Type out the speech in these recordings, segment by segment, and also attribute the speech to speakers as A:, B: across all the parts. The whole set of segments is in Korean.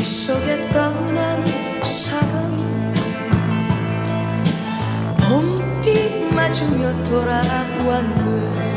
A: 꿈속에 떠난 사람. 봄빛 맞으며 돌아왔네.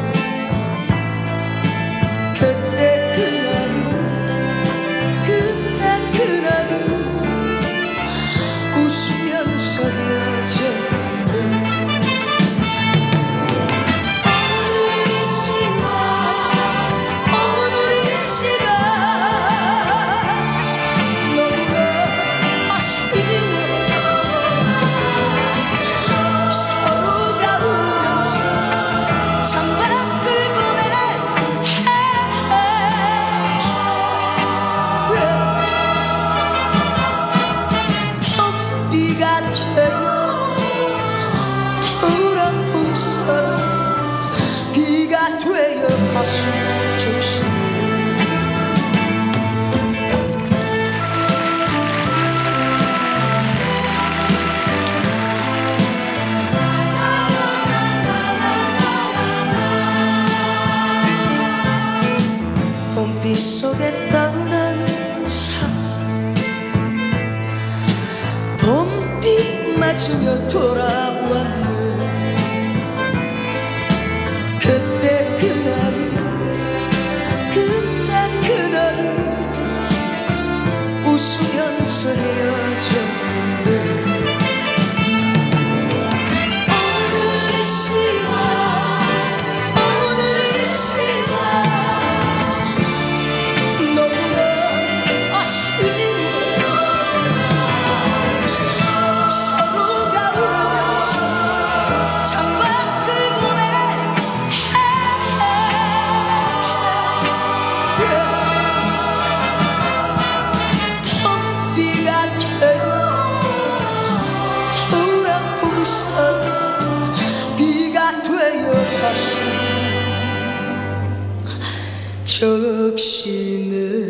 A: 비가 되어 가슴 적시 봄빛 속에 떠오른 봄비 맞으며 돌아와. 적시는